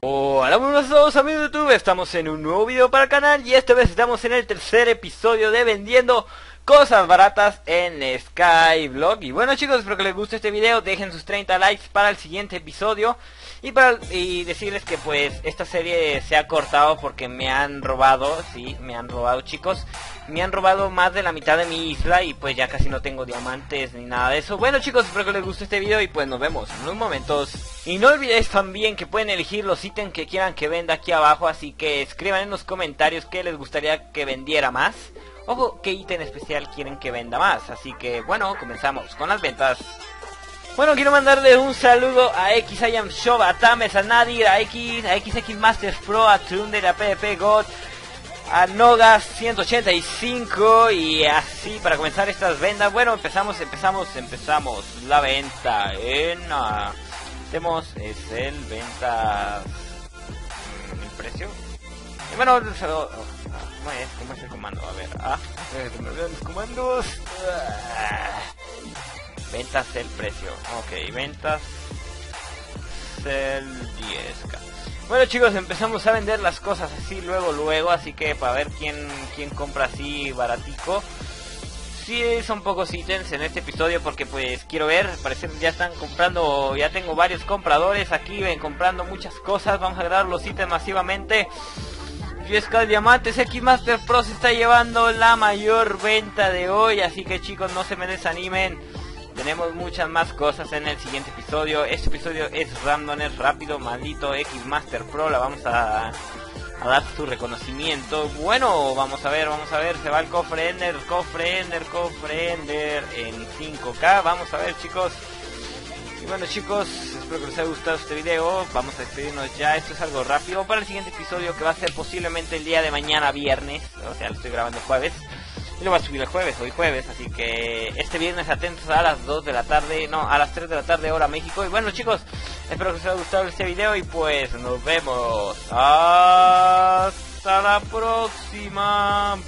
Hola buenos todos amigos de YouTube, estamos en un nuevo video para el canal y esta vez estamos en el tercer episodio de Vendiendo Cosas Baratas en Skyblock Y bueno chicos, espero que les guste este video, dejen sus 30 likes para el siguiente episodio. Y, para, y decirles que pues esta serie se ha cortado porque me han robado, sí, me han robado chicos. Me han robado más de la mitad de mi isla y pues ya casi no tengo diamantes ni nada de eso. Bueno chicos, espero que les guste este video y pues nos vemos en unos momentos Y no olvidéis también que pueden elegir los ítems que quieran que venda aquí abajo Así que escriban en los comentarios qué les gustaría que vendiera más. O qué ítem especial quieren que venda más. Así que bueno, comenzamos con las ventas. Bueno, quiero mandarle un saludo a X I Am Shop, a Tames, a Nadir, a X, a XX Masters Pro, a Trunder, a PvP God, a Nogas 185 y así para comenzar estas ventas. Bueno, empezamos, empezamos, empezamos la venta en... Uh, tenemos, es el venta... Mm, ¿El precio? Y bueno, oh, ¿cómo es? ¿Cómo es el comando? A ver, ah, los comandos. Ah. Ventas el precio. Ok, ventas el 10k. Bueno chicos, empezamos a vender las cosas así luego, luego, así que para ver quién, quién compra así baratico. Sí, son pocos ítems en este episodio porque pues quiero ver, parece que ya están comprando, ya tengo varios compradores aquí, ven comprando muchas cosas, vamos a agarrar los ítems masivamente. 10k diamantes, X Master Pro se está llevando la mayor venta de hoy, así que chicos no se me desanimen. Tenemos muchas más cosas en el siguiente episodio. Este episodio es random, es rápido, maldito X Master Pro. La vamos a, dar su reconocimiento. Bueno, vamos a ver, vamos a ver. Se va el cofre Ender, cofre Ender, cofre Ender en 5K. Vamos a ver, chicos. Y bueno, chicos, espero que les haya gustado este video. Vamos a despedirnos ya. Esto es algo rápido para el siguiente episodio que va a ser posiblemente el día de mañana, viernes. O sea, lo estoy grabando jueves. Y lo va a subir el jueves, hoy jueves, así que este viernes atentos a las 2 de la tarde, no, a las 3 de la tarde hora México. Y bueno chicos, espero que os haya gustado este video y pues nos vemos. Hasta la próxima.